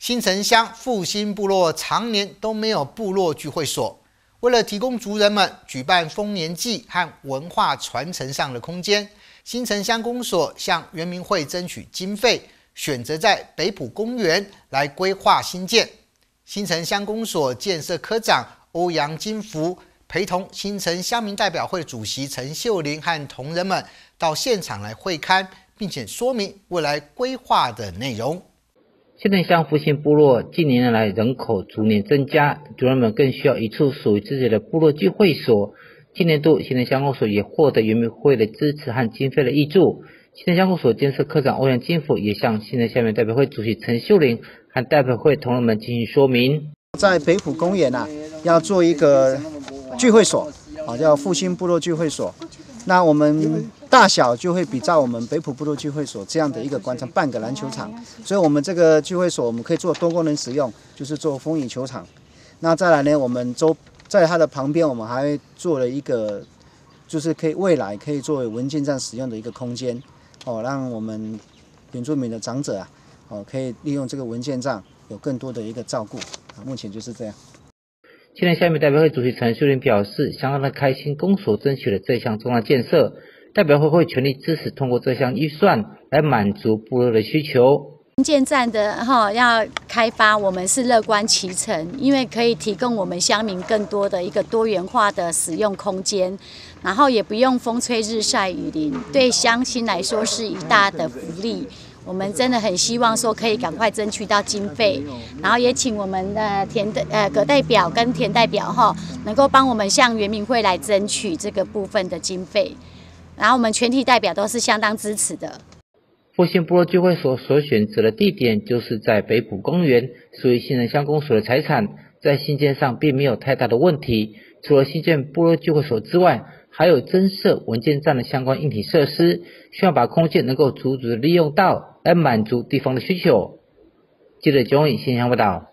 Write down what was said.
新城乡复兴部落常年都没有部落聚会所，为了提供族人们举办丰年祭和文化传承上的空间，新城乡公所向原民会争取经费，选择在北浦公园来规划新建。新城乡公所建设科长欧阳金福陪同新城乡民代表会主席陈秀玲和同仁们到现场来会勘，并且说明未来规划的内容。新城乡复兴部落近年来人口逐年增加，族人们更需要一处属于自己的部落聚会所。今年度新城乡公所也获得原民会的支持和经费的挹注。新城乡公所建设科长欧阳金福也向新城乡民代表会主席陈秀玲和代表会同仁们进行说明。在北浦公园啊，要做一个聚会所，啊，叫复兴部落聚会所。那我们大小就会比照我们北浦部落聚会所这样的一个广场，半个篮球场。所以，我们这个聚会所我们可以做多功能使用，就是做风雨球场。那再来呢，我们周在它的旁边，我们还做了一个，就是可以未来可以作为文件站使用的一个空间。哦，让我们原住民的长者啊，哦，可以利用这个文件站有更多的一个照顾。啊，目前就是这样。现在下面代表会主席陈秀玲表示，相当的开心，公所争取了这项重大建设，代表会会全力支持通过这项预算来满足部落的需求。建站的哈要开发，我们是乐观其成，因为可以提供我们乡民更多的一个多元化的使用空间，然后也不用风吹日晒雨淋，对乡亲来说是一大的福利。我们真的很希望说可以赶快争取到经费，然后也请我们的田的呃葛代表跟田代表哈，能够帮我们向原民会来争取这个部分的经费，然后我们全体代表都是相当支持的。复兴部落聚会所所选择的地点就是在北浦公园，属于新人乡公所的财产，在新建上并没有太大的问题。除了新建部落聚会所之外，还有增设文件站的相关硬体设施，希望把空间能够足足的利用到，来满足地方的需求。记者钟颖新闻报道。